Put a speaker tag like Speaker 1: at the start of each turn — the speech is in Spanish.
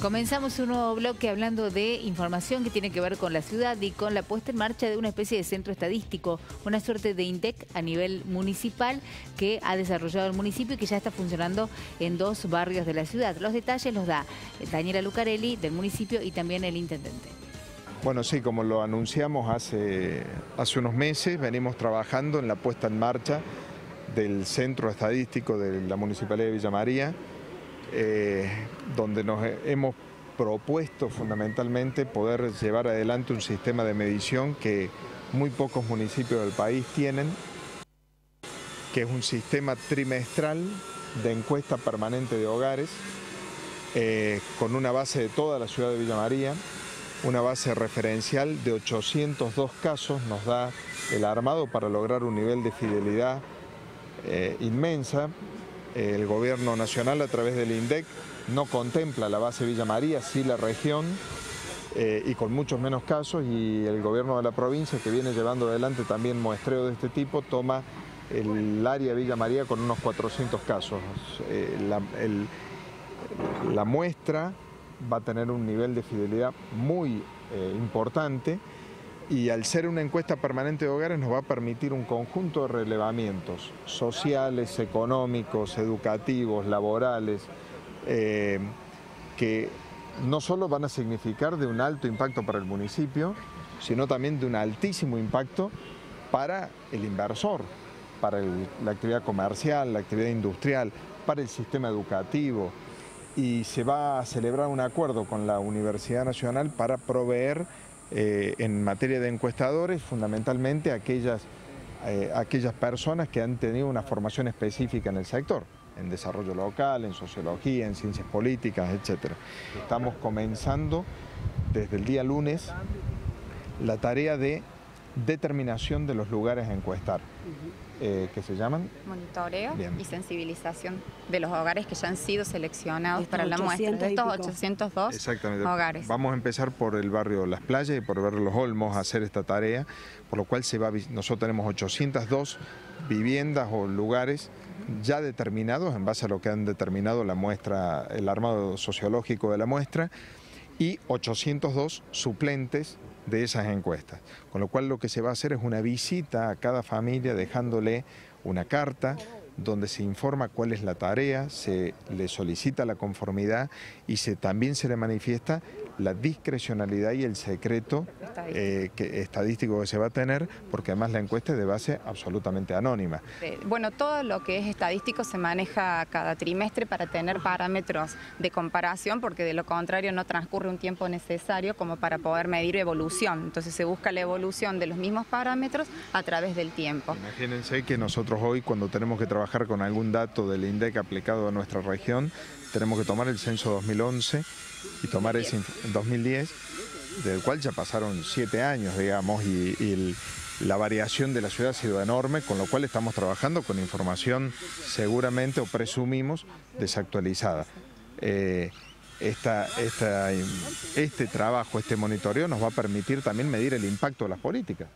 Speaker 1: Comenzamos un nuevo bloque hablando de información que tiene que ver con la ciudad y con la puesta en marcha de una especie de centro estadístico, una suerte de INDEC a nivel municipal que ha desarrollado el municipio y que ya está funcionando en dos barrios de la ciudad. Los detalles los da Daniela Lucarelli del municipio y también el intendente.
Speaker 2: Bueno, sí, como lo anunciamos hace, hace unos meses, venimos trabajando en la puesta en marcha del centro estadístico de la Municipalidad de Villa María, eh, donde nos hemos propuesto fundamentalmente poder llevar adelante un sistema de medición que muy pocos municipios del país tienen, que es un sistema trimestral de encuesta permanente de hogares, eh, con una base de toda la ciudad de Villa María, una base referencial de 802 casos nos da el armado para lograr un nivel de fidelidad eh, inmensa el gobierno nacional a través del INDEC no contempla la base Villa María, sí la región, eh, y con muchos menos casos, y el gobierno de la provincia, que viene llevando adelante también muestreo de este tipo, toma el área Villa María con unos 400 casos. Eh, la, muestra va a tener un nivel de fidelidad muy eh, importante, y al ser una encuesta permanente de hogares nos va a permitir un conjunto de relevamientos sociales, económicos, educativos, laborales, eh, que no solo van a significar de un alto impacto para el municipio, sino también de un altísimo impacto para el inversor, para la actividad comercial, la actividad industrial, para el sistema educativo. Y se va a celebrar un acuerdo con la Universidad Nacional para proveer eh, en materia de encuestadores, fundamentalmente aquellas, eh, aquellas personas que han tenido una formación específica en el sector, en desarrollo local, en sociología, en ciencias políticas, etc. Estamos comenzando desde el día lunes la tarea de determinación de los lugares a encuestar. Eh, que se llaman?
Speaker 3: Monitoreo y sensibilización de los hogares que ya han sido seleccionados para la muestra, de estos 802 Exactamente. hogares.
Speaker 2: Vamos a empezar por el barrio Las Playas y por ver Los Olmos a hacer esta tarea, por lo cual se va, nosotros tenemos 802 viviendas o lugares ya determinados en base a lo que han determinado la muestra, el armado sociológico de la muestra, y 802 suplentes de esas encuestas. Con lo cual lo que se va a hacer es una visita a cada familia dejándole una carta donde se informa cuál es la tarea, se le solicita la conformidad y se, también se le manifiesta la discrecionalidad y el secreto eh, que, estadístico que se va a tener, porque además la encuesta es de base absolutamente anónima.
Speaker 3: Bueno, todo lo que es estadístico se maneja cada trimestre para tener parámetros de comparación, porque de lo contrario no transcurre un tiempo necesario como para poder medir evolución. Entonces se busca la evolución de los mismos parámetros a través del tiempo.
Speaker 2: Imagínense que nosotros hoy cuando tenemos que trabajar con algún dato del INDEC aplicado a nuestra región, tenemos que tomar el censo 2011 y tomar ese en 2010, del cual ya pasaron siete años, digamos, y, la variación de la ciudad ha sido enorme, con lo cual estamos trabajando con información seguramente o presumimos desactualizada. Eh, este trabajo, este monitoreo nos va a permitir también medir el impacto de las políticas.